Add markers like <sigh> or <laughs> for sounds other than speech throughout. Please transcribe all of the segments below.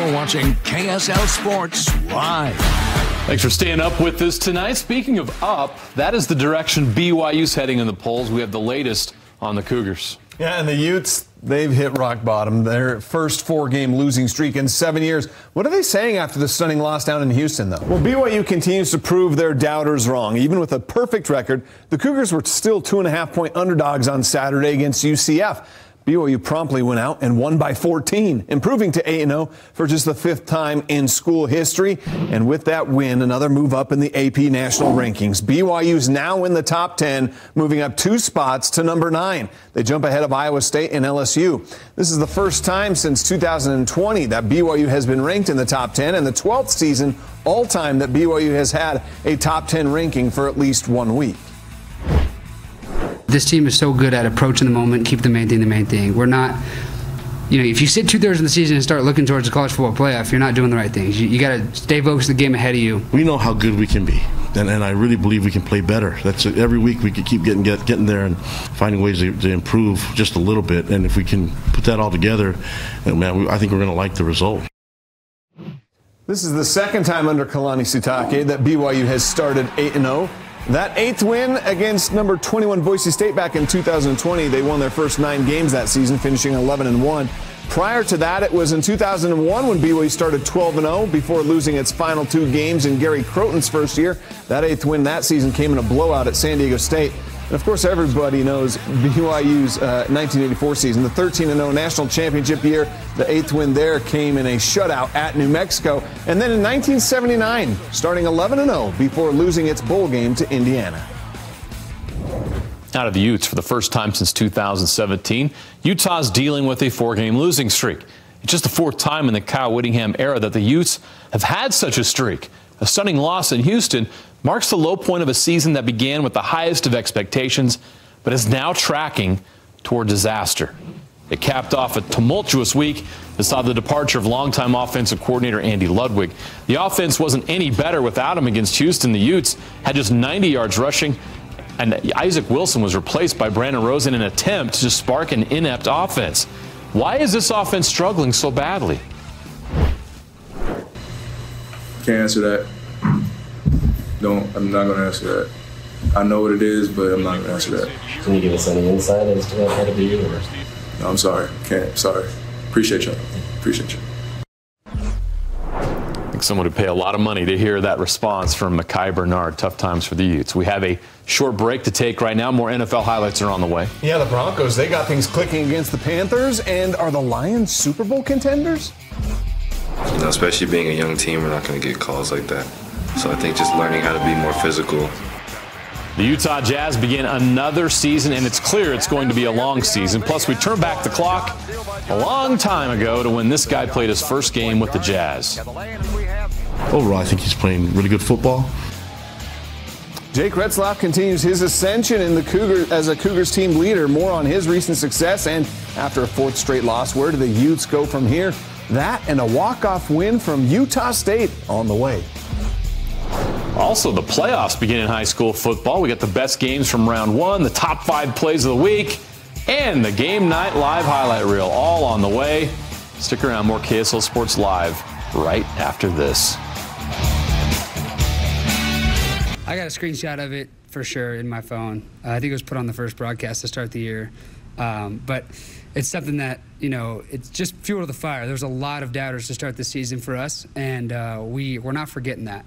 You're watching KSL Sports Live. Thanks for staying up with us tonight. Speaking of up, that is the direction BYU's heading in the polls. We have the latest on the Cougars. Yeah, and the Utes, they've hit rock bottom. Their first four game losing streak in seven years. What are they saying after the stunning loss down in Houston, though? Well, BYU continues to prove their doubters wrong. Even with a perfect record, the Cougars were still two and a half point underdogs on Saturday against UCF. BYU promptly went out and won by 14, improving to 8 0 for just the fifth time in school history. And with that win, another move up in the AP national rankings. BYU's now in the top 10, moving up two spots to number 9. They jump ahead of Iowa State and LSU. This is the first time since 2020 that BYU has been ranked in the top 10 and the 12th season all time that BYU has had a top 10 ranking for at least one week. This team is so good at approaching the moment, keep the main thing the main thing. We're not, you know, if you sit two thirds of the season and start looking towards the college football playoff, you're not doing the right things. You, you got to stay focused on the game ahead of you. We know how good we can be. And, and I really believe we can play better. That's every week we can keep getting get, getting there and finding ways to, to, improve just a little bit. And if we can put that all together, man, we, I think we're going to like the result. This is the second time under Kalani Sitake that BYU has started 8 0. That eighth win against number 21 Boise State back in 2020, they won their first nine games that season, finishing 11 and 1. Prior to that, it was in 2001 when BYU started 12 and 0 before losing its final two games in Gary Crowton's first year. That eighth win that season came in a blowout at San Diego State. And of course, everybody knows BYU's uh, 1984 season, the 13 0 national championship year. The eighth win there came in a shutout at New Mexico. And then in 1979, starting 11 0 before losing its bowl game to Indiana. Out of the Utes for the first time since 2017, Utah's dealing with a four game losing streak. It's just the fourth time in the Kyle Whittingham era that the Utes have had such a streak. A stunning loss in Houston marks the low point of a season that began with the highest of expectations, but is now tracking toward disaster. It capped off a tumultuous week that saw the departure of longtime offensive coordinator Andy Ludwig. The offense wasn't any better without him against Houston. The Utes had just 90 yards rushing, and Isaac Wilson was replaced by Brandon Rose in an attempt to spark an inept offense. Why is this offense struggling so badly? Can't answer that. Don't. I'm not gonna answer that. I know what it is, but I'm not gonna answer that. Can you give us any insight as to what happened to you? Or? No, I'm sorry. Can't. Sorry. Appreciate you. Appreciate you. I think someone would pay a lot of money to hear that response from Micah Bernard. Tough times for the Utes. We have a short break to take right now. More NFL highlights are on the way. Yeah, the Broncos, they got things clicking against the Panthers. And are the Lions Super Bowl contenders? You know, especially being a young team, we're not going to get calls like that. So I think just learning how to be more physical. The Utah Jazz begin another season, and it's clear it's going to be a long season. Plus, we turn back the clock a long time ago to when this guy played his first game with the Jazz. Overall, I think he's playing really good football. Jake Retzlaff continues his ascension in the Cougar as a Cougars team leader. More on his recent success and after a fourth straight loss, where do the Utes go from here? That and a walk-off win from Utah State on the way. Also, the playoffs begin in high school football. We got the best games from round one, the top five plays of the week, and the game night live highlight reel all on the way. Stick around, more KSL Sports Live right after this. I got a screenshot of it for sure in my phone. Uh, I think it was put on the first broadcast to start the year. Um, but it's something that you know it's just fuel to the fire. There's a lot of doubters to start the season for us, and uh, we we're not forgetting that.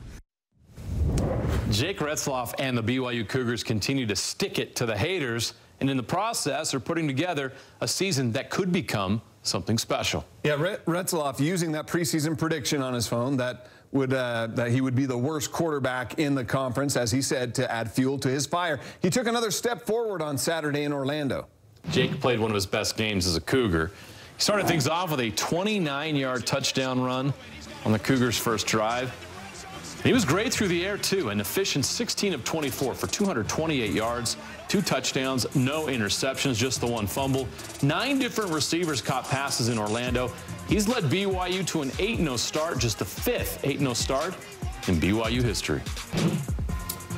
Jake Retzlaff and the BYU Cougars continue to stick it to the haters, and in the process are putting together a season that could become something special. Yeah, Retzlaff using that preseason prediction on his phone that would uh, that he would be the worst quarterback in the conference, as he said, to add fuel to his fire. He took another step forward on Saturday in Orlando. Jake played one of his best games as a Cougar. He started things off with a 29-yard touchdown run on the Cougars' first drive. He was great through the air, too, an efficient 16 of 24 for 228 yards, two touchdowns, no interceptions, just the one fumble. Nine different receivers caught passes in Orlando. He's led BYU to an 8-0 start, just the fifth 8-0 start in BYU history.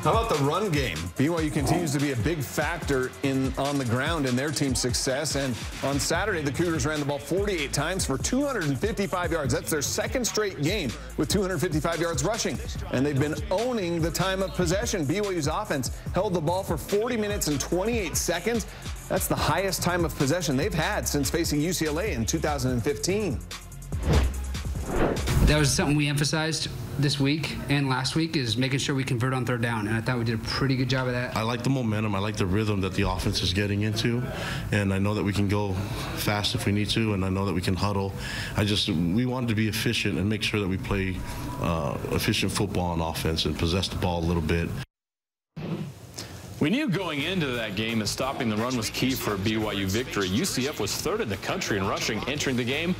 How about the run game? BYU continues to be a big factor in on the ground in their team's success. And on Saturday, the Cougars ran the ball 48 times for 255 yards. That's their second straight game with 255 yards rushing. And they've been owning the time of possession. BYU's offense held the ball for 40 minutes and 28 seconds. That's the highest time of possession they've had since facing UCLA in 2015. That was something we emphasized this week and last week is making sure we convert on third down, and I thought we did a pretty good job of that. I like the momentum. I like the rhythm that the offense is getting into, and I know that we can go fast if we need to, and I know that we can huddle. I just we wanted to be efficient and make sure that we play uh, efficient football on offense and possess the ball a little bit. We knew going into that game that stopping the run was key for a BYU victory. UCF was third in the country in rushing entering the game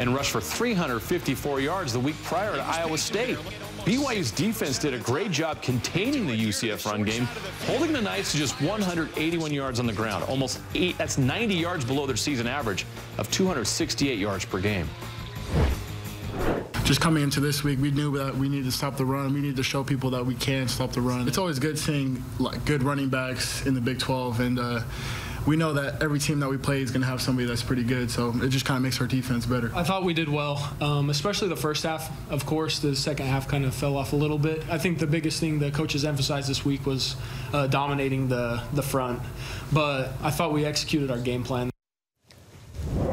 and rushed for 354 yards the week prior to Iowa State. BYU's defense did a great job containing the UCF run game, holding the Knights to just 181 yards on the ground, almost eight, that's 90 yards below their season average of 268 yards per game. Just coming into this week, we knew that we needed to stop the run. We need to show people that we can stop the run. It's always good seeing like good running backs in the Big 12, and uh, we know that every team that we play is going to have somebody that's pretty good. So it just kind of makes our defense better. I thought we did well, um, especially the first half. Of course, the second half kind of fell off a little bit. I think the biggest thing the coaches emphasized this week was uh, dominating the the front, but I thought we executed our game plan.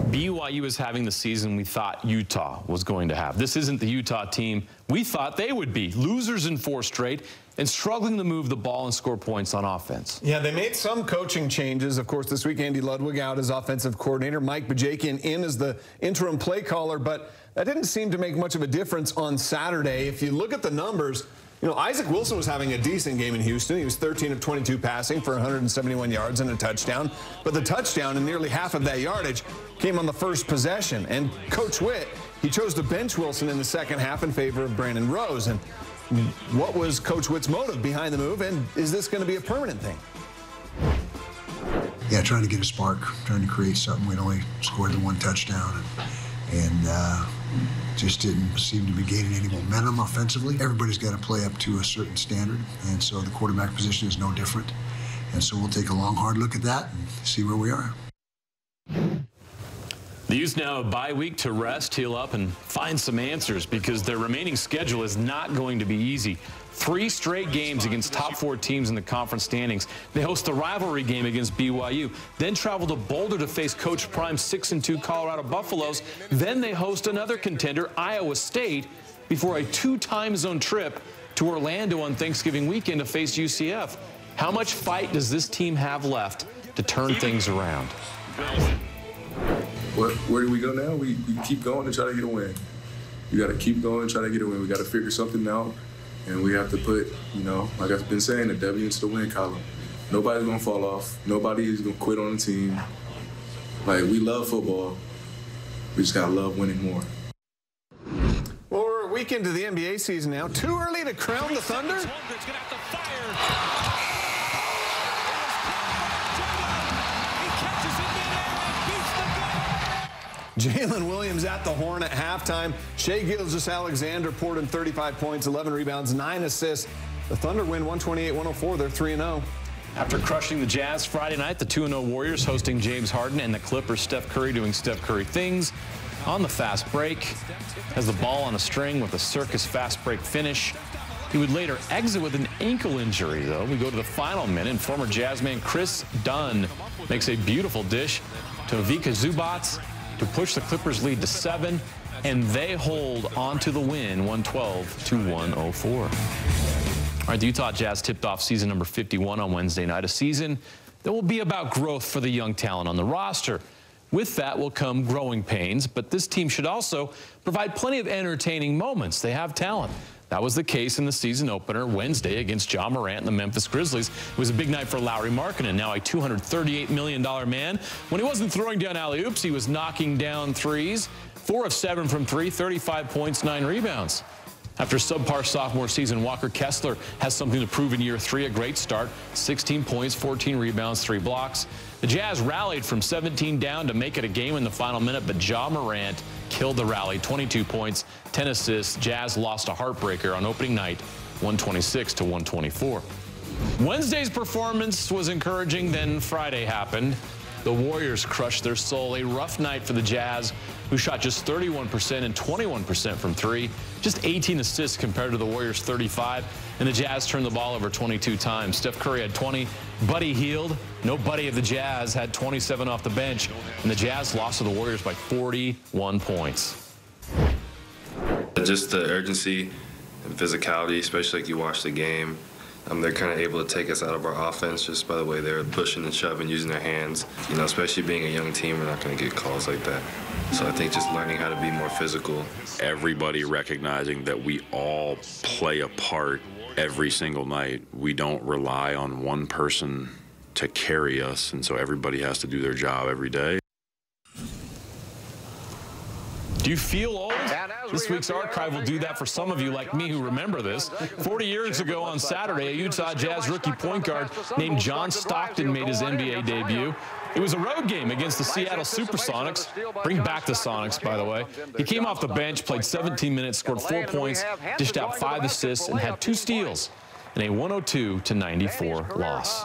BYU is having the season we thought Utah was going to have. This isn't the Utah team we thought they would be. Losers in four straight and struggling to move the ball and score points on offense. Yeah, they made some coaching changes. Of course, this week Andy Ludwig out as offensive coordinator, Mike Bajakian in as the interim play caller, but that didn't seem to make much of a difference on Saturday. If you look at the numbers, you know, Isaac Wilson was having a decent game in Houston. He was 13 of 22 passing for 171 yards and a touchdown. But the touchdown and nearly half of that yardage came on the first possession. And Coach Whitt, he chose to bench Wilson in the second half in favor of Brandon Rose. And what was Coach Whitt's motive behind the move? And is this going to be a permanent thing? Yeah, trying to get a spark, trying to create something. We'd only scored the one touchdown. And, and uh, just didn't seem to be gaining any momentum offensively. Everybody's got to play up to a certain standard, and so the quarterback position is no different. And so we'll take a long, hard look at that and see where we are. The Utes now a bye week to rest, heal up, and find some answers because their remaining schedule is not going to be easy. Three straight games against top four teams in the conference standings. They host the rivalry game against BYU, then travel to Boulder to face Coach Prime 6 and 2 Colorado Buffaloes. Then they host another contender, Iowa State, before a two time zone trip to Orlando on Thanksgiving weekend to face UCF. How much fight does this team have left to turn things around? Where, where do we go now? We, we keep going to try to get a win. We got to keep going, and try to get a win. We got to figure something out, and we have to put, you know, like I've been saying, the W into the win column. Nobody's gonna fall off. Nobody is gonna quit on the team. Like we love football. We just gotta love winning more. Well, we're a week into the NBA season now. Too early to crown the Thunder? <laughs> Jalen Williams at the horn at halftime. Shai Gilgeous-Alexander poured in 35 points, 11 rebounds, 9 assists. The Thunder win 128-104. They're 3-0. After crushing the Jazz Friday night, the 2-0 Warriors hosting James Harden and the Clippers Steph Curry doing Steph Curry things on the fast break. Has the ball on a string with a circus fast break finish. He would later exit with an ankle injury, though. We go to the final minute, and former Jazzman Kris Dunn makes a beautiful dish to Ivica Zubac to push the Clippers lead to seven, and they hold on to the win 112 to 104. All right, the Utah Jazz tipped off season number 51 on Wednesday night, a season that will be about growth for the young talent on the roster. With that will come growing pains, but this team should also provide plenty of entertaining moments. They have talent. That was the case in the season opener Wednesday against Ja Morant and the Memphis Grizzlies. It was a big night for Lauri Markkanen, now a $238 million man. When he wasn't throwing down alley-oops, he was knocking down threes. Four of seven from three, 35 points, nine rebounds. After subpar sophomore season, Walker Kessler has something to prove in year three. A great start, 16 points, 14 rebounds, three blocks. The Jazz rallied from 17 down to make it a game in the final minute, but Ja Morant killed the rally, 22 points, 10 assists. Jazz lost a heartbreaker on opening night, 126 to 124. Wednesday's performance was encouraging, then Friday happened. The Warriors crushed their soul. A rough night for the Jazz, who shot just 31% and 21% from three. Just 18 assists compared to the Warriors' 35. And the Jazz turned the ball over 22 times. Steph Curry had 20. Buddy Hield, no buddy of the Jazz, had 27 off the bench. And the Jazz lost to the Warriors by 41 points. Just the urgency and physicality, especially like you watch the game. Um, they're kind of able to take us out of our offense just by the way they're pushing and shoving, using their hands. You know, especially being a young team, we're not going to get calls like that. So I think just learning how to be more physical. Everybody recognizing that we all play a part every single night. We don't rely on one person to carry us, and so everybody has to do their job every day. Do you feel old? This week's archive will do that for some of you like me who remember this. 40 years ago on Saturday, a Utah Jazz rookie point guard named John Stockton made his NBA debut. It was a road game against the Seattle Supersonics. Bring back the Sonics, by the way. He came off the bench, played 17 minutes, scored four points, dished out five assists, and had two steals in a 102 to 94 loss.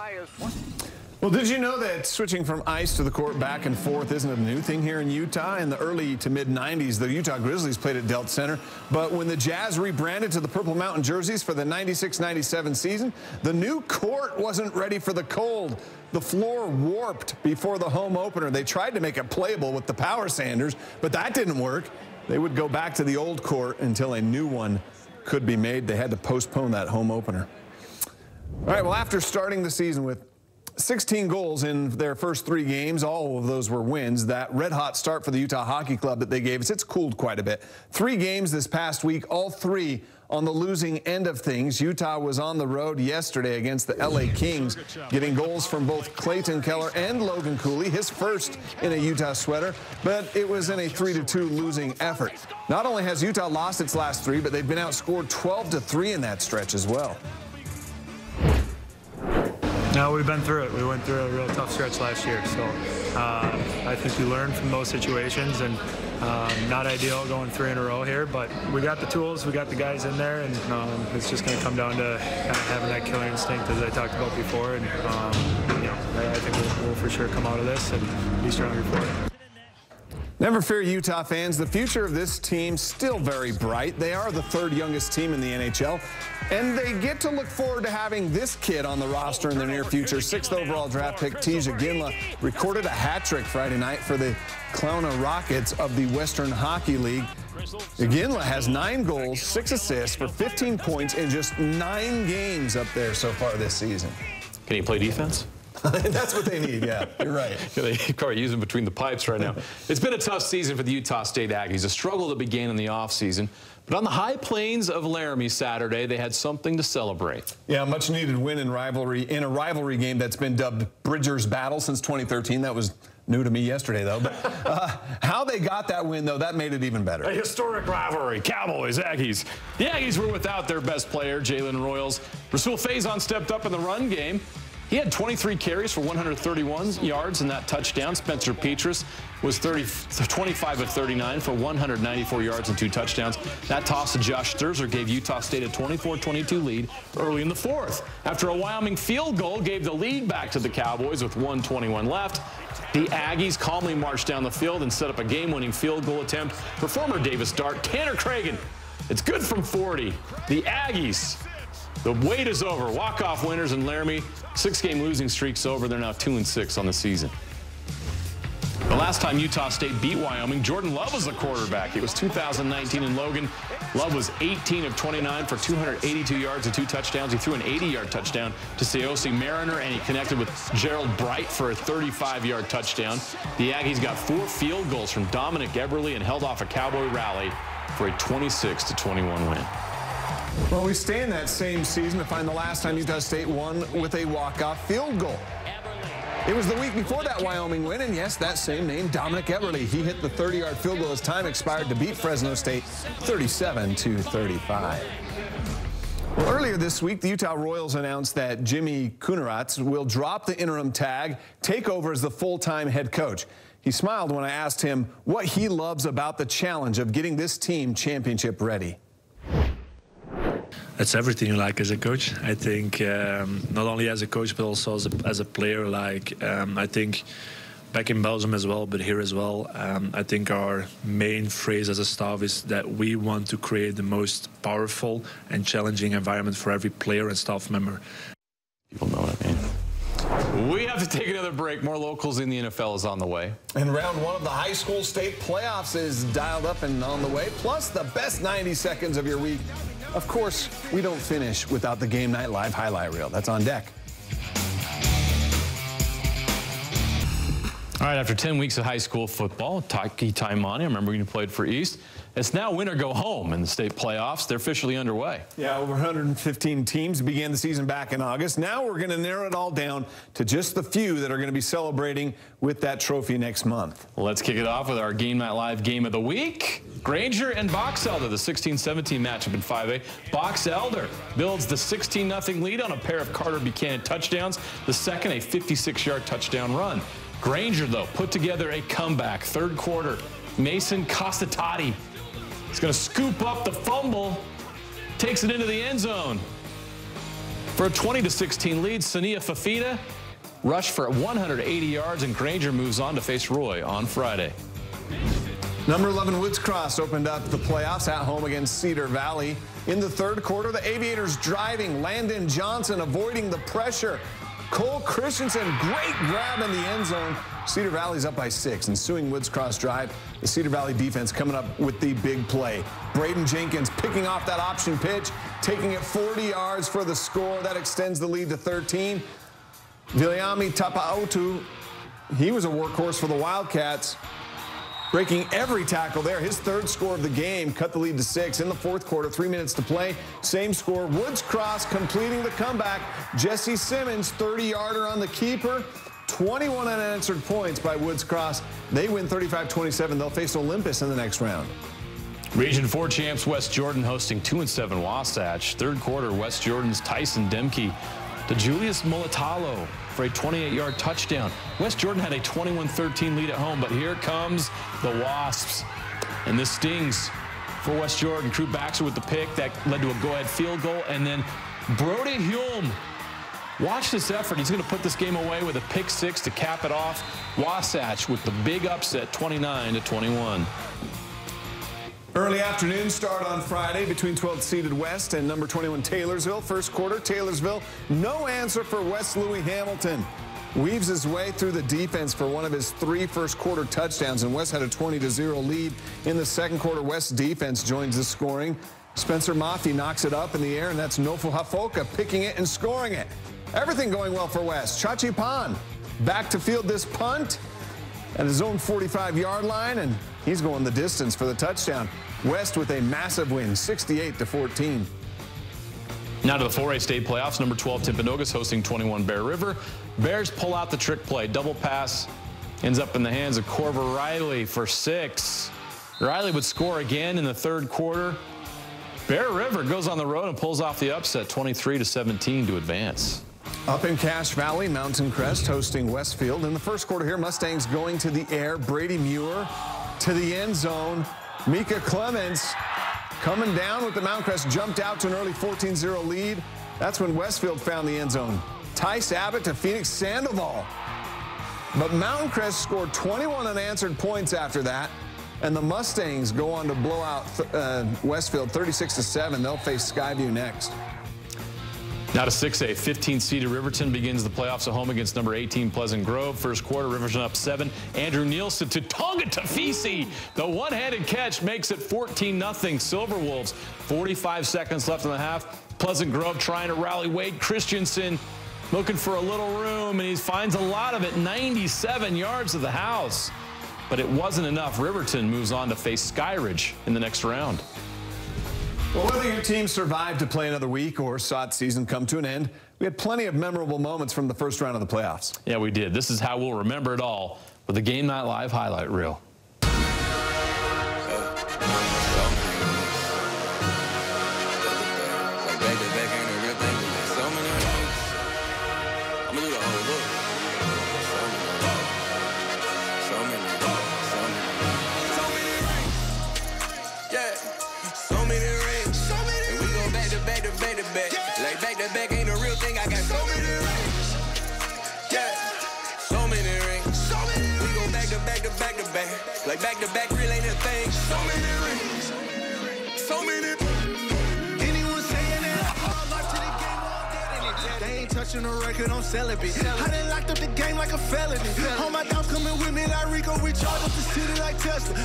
Well, did you know that switching from ice to the court back and forth isn't a new thing here in Utah? In the early to mid 90s, the Utah Grizzlies played at Delta Center. But when the Jazz rebranded to the Purple Mountain jerseys for the 96 97 season, the new court wasn't ready for the cold. The floor warped before the home opener. They tried to make it playable with the power sanders, but that didn't work. They would go back to the old court until a new one could be made. They had to postpone that home opener. All right, well, after starting the season with 16 goals in their first three games. All of those were wins. That red hot start for the Utah Hockey Club that they gave us, it's cooled quite a bit. Three games this past week, all three on the losing end of things. Utah was on the road yesterday against the LA Kings, getting goals from both Clayton Keller and Logan Cooley, his first in a Utah sweater, but it was in a 3-2 losing effort. Not only has Utah lost its last three, but they've been outscored 12-3 in that stretch as well. No, we've been through it. We went through a real tough stretch last year. So uh, I think we learned from those situations and um, not ideal going three in a row here, but we got the tools, we got the guys in there, and um, it's just going to come down to kind of having that killer instinct as I talked about before. And um, you know, I, I think we'll, we'll for sure come out of this and be stronger for it. Never fear, Utah fans. The future of this team still very bright. They are the third youngest team in the NHL, and they get to look forward to having this kid on the roster in the near future. Sixth overall draft pick Tij Iginla recorded a hat trick Friday night for the Kelowna Rockets of the Western Hockey League. Iginla has nine goals, six assists for 15 points in just nine games up there so far this season. Can he play defense? <laughs> That's what they need, yeah. <laughs> You're right. they <laughs> probably use them between the pipes right now. It's been a tough season for the Utah State Aggies, a struggle that began in the offseason. But on the high plains of Laramie Saturday, they had something to celebrate. Yeah, much needed win in rivalry in a rivalry game that's been dubbed Bridgers Battle since 2013. That was new to me yesterday, though. But uh, how they got that win, though, that made it even better. A historic rivalry, Cowboys, Aggies. The Aggies were without their best player, Jalen Royals. Rahsul Faison stepped up in the run game. He had 23 carries for 131 yards in that touchdown. Spencer Petras was 30, 25 of 39 for 194 yards and two touchdowns. That toss to Josh Sterzer gave Utah State a 24-22 lead early in the fourth. After a Wyoming field goal gave the lead back to the Cowboys with 121 left. The Aggies calmly marched down the field and set up a game-winning field goal attempt for former Davis Dart Tanner Cragen. It's good from 40. The Aggies the wait is over. Walk-off winners in Laramie. Six-game losing streak's over. They're now 2 and six on the season. The last time Utah State beat Wyoming, Jordan Love was the quarterback. It was 2019 in Logan. Love was 18 of 29 for 282 yards and two touchdowns. He threw an 80-yard touchdown to Siaosi Mariner, and he connected with Gerold Bright for a 35-yard touchdown. The Aggies got four field goals from Dominic Eberle and held off a Cowboy rally for a 26-21 win. Well, we stay in that same season to find the last time Utah State won with a walk-off field goal. It was the week before that Wyoming win, and yes, that same name, Dominic Eberle. He hit the 30-yard field goal as time expired to beat Fresno State 37 to 35. Well, earlier this week, the Utah Royals announced that Jimmy Coenraets will drop the interim tag, take over as the full-time head coach. He smiled when I asked him what he loves about the challenge of getting this team championship ready that's everything you like as a coach. I think um, not only as a coach but also as a, as a player. Like um, I think back in Belgium as well, but here as well. Um, I think our main phrase as a staff is that we want to create the most powerful and challenging environment for every player and staff member. People know what I mean. We have to take another break. More locals in the NFL is on the way. And round one of the high school state playoffs is dialed up and on the way, plus the best 90 seconds of your week. Of course, we don't finish without the Game Night Live highlight reel. That's on deck. All right, after 10 weeks of high school football, Taki Taimani, I remember you played for East, it's now win or go home in the state playoffs. They're officially underway. Yeah, over 115 teams began the season back in August. Now we're going to narrow it all down to just the few that are going to be celebrating with that trophy next month. Let's kick it off with our Game Night Live game of the week. Granger and Box Elder, the 16-17 matchup in 5A. Box Elder builds the 16-0 lead on a pair of Carter Buchanan touchdowns. The second, a 56-yard touchdown run. Granger, though, put together a comeback. Third quarter, Mason Costatati is going to scoop up the fumble, takes it into the end zone. For a 20 to 16 lead, Sania Fafita rushed for 180 yards, and Granger moves on to face Roy on Friday. Number 11 Woods Cross opened up the playoffs at home against Cedar Valley. In the third quarter, the Aviators driving, Landon Johnson avoiding the pressure. Cole Christensen, great grab in the end zone. Cedar Valley's up by six. Ensuing Woods Cross drive, the Cedar Valley defense coming up with the big play. Braden Jenkins picking off that option pitch, taking it 40 yards for the score. That extends the lead to 13. Viliami Tapaotu, he was a workhorse for the Wildcats breaking every tackle there. His third score of the game cut the lead to six in the fourth quarter. Three minutes to play. Same score. Woods Cross completing the comeback. Jesse Simmons, 30-yarder on the keeper. 21 unanswered points by Woods Cross. They win 35-27. They'll face Olympus in the next round. Region 4 champs West Jordan hosting 2-7 Wasatch. Third quarter, West Jordan's Tyson Demke to Julius Molitalo for a 28-yard touchdown. West Jordan had a 21-13 lead at home, but here comes the Wasps. And this stings for West Jordan. Crew Baxter with the pick that led to a go-ahead field goal. And then Brody Hulme. Watch this effort. He's going to put this game away with a pick six to cap it off. Wasatch with the big upset, 29 to 21. Early afternoon start on Friday between 12th seeded West and number 21 Taylorsville. First quarter, Taylorsville, no answer for West Louis Hamilton. Weaves his way through the defense for one of his three first quarter touchdowns, and West had a 20 to 0 lead. In the second quarter, West defense joins the scoring. Spencer Mafi knocks it up in the air, and that's Nofu Hafoka picking it and scoring it. Everything going well for West. Chachi Pan back to field this punt at his own 45-yard line, and He's going the distance for the touchdown. West with a massive win, 68 to 14. Now to the 4A state playoffs. Number 12 Timpanogos hosting 21 Bear River. Bears pull out the trick play. Double pass ends up in the hands of Corver Riley for six. Riley would score again in the third quarter. Bear River goes on the road and pulls off the upset 23 to 17 to advance. Up in Cache Valley, Mountain Crest hosting Westfield. In the first quarter here, Mustangs going to the air. Brady Muir to the end zone. Mika Clements coming down with the Mount Crest, jumped out to an early 14-0 lead. That's when Westfield found the end zone. Tice Abbott to Phoenix Sandoval. But Mountain Crest scored 21 unanswered points after that. And the Mustangs go on to blow out uh, Westfield 36-7. They'll face Skyview next. Now to 6A, 15-seeded Riverton begins the playoffs at home against number 18 Pleasant Grove. First quarter, Riverton up seven. Andrew Nielsen to Tonga Tafisi. The one-handed catch makes it 14-0 Silver Wolves. 45 seconds left in the half. Pleasant Grove trying to rally Wade Christensen looking for a little room, and he finds a lot of it, 97 yards of the house. But it wasn't enough. Riverton moves on to face Skyridge in the next round. Well, whether your team survived to play another week or saw its season come to an end, we had plenty of memorable moments from the first round of the playoffs. Yeah, we did. This is how we'll remember it all with the Game Night Live highlight reel.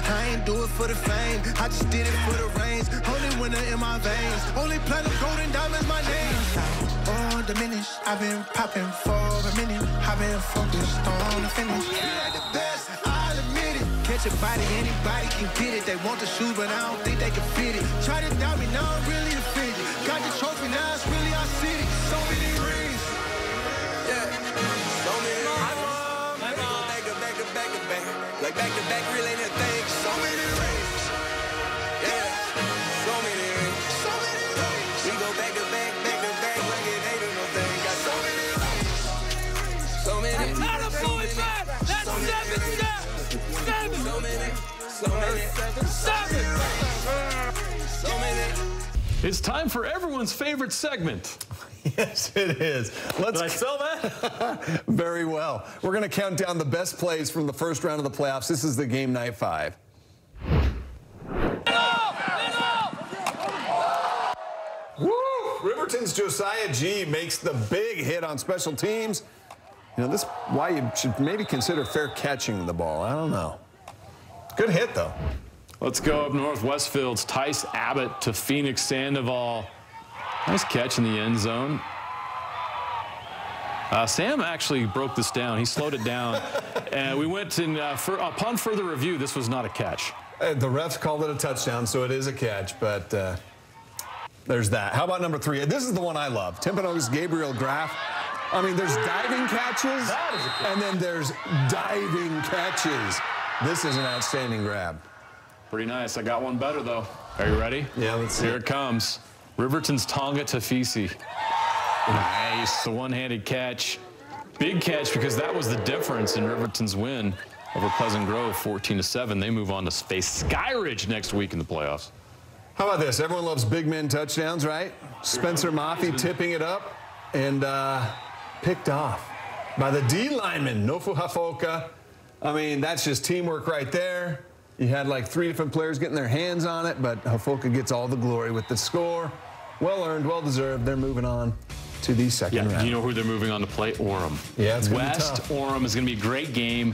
I ain't do it for the fame. I just did it for the reins. Only winner in my veins. Only platinum, golden diamonds, my name. Oh, diminish. I've been popping for a minute. I've been focused on the finish. Like the best, I'll admit it. Catch a body, anybody can get it. They want the shoes, but I don't think they can fit it. Try to doubt me, now I'm really offended. Got the trophy, now it's really our city. So many rings. Yeah. So many rings. My mom. My mom. Back to back back to back. Like back to back, really ain't a thing. Seven. So many. So many. Seven. So many. It's time for everyone's favorite segment. <laughs> Yes, it is. Let's Did I sell that? <laughs> Very well. We're going to count down the best plays from the first round of the playoffs. This is the game night five. Woo! Riverton's Josiah G makes the big hit on special teams. You know, this why you should maybe consider fair catching the ball. I don't know. Good hit though. Let's go up north. Westfield's Tice Abbott to Phoenix Sandoval. Nice catch in the end zone. Uh, Sam actually broke this down. He slowed it down. <laughs> and we went in, uh, for, upon further review, this was not a catch. Uh, the refs called it a touchdown, so it is a catch, but uh, there's that. How about number three? This is the one I love. Timpano's Gabriel Graff. I mean, there's diving catches, and then there's diving catches. This is an outstanding grab. Pretty nice. I got one better, though. Are you ready? Yeah, let's see. Here it comes. Riverton's Tonga Tafisi. Nice. The one-handed catch. Big catch because that was the difference in Riverton's win over Pleasant Grove, 14 to 7. They move on to face Skyridge next week in the playoffs. How about this? Everyone loves big men touchdowns, right? Spencer Maffey tipping it up and uh, picked off by the D lineman, Nofu Hafoka. I mean, that's just teamwork right there. You had like three different players getting their hands on it, but Hafoka gets all the glory with the score. Well earned, well deserved. They're moving on to the second Yeah, round. do you know who they're moving on to play? Orem. Yeah, it's West. Orem is going to be a great game.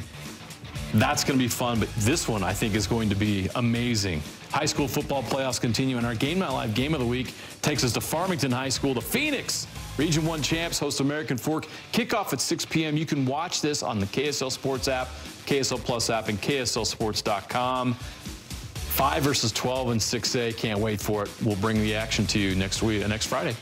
That's going to be fun, but this one I think is going to be amazing. High school football playoffs continue, and our Game Night Live game of the week takes us to Farmington High School. The Phoenix Region 1 champs host American Fork. Kickoff at 6 p.m. You can watch this on the KSL Sports app, KSL Plus app, and KSLSports.com. 5 versus 12 and 6A. Can't wait for it. We'll bring the action to you next week, uh, next Friday.